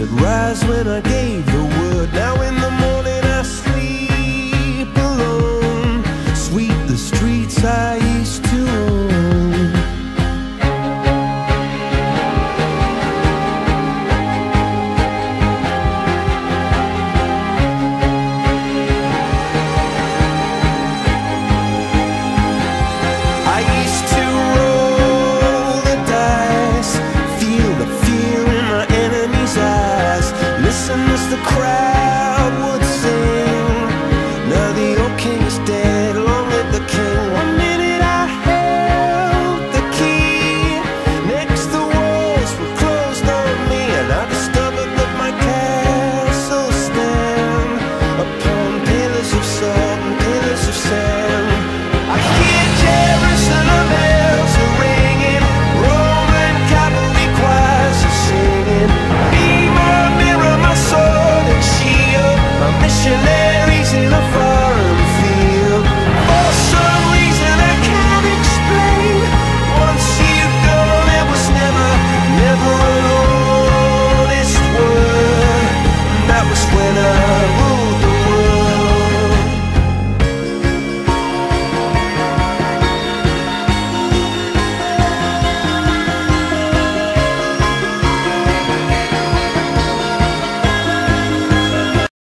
it rise when I gave the crowd.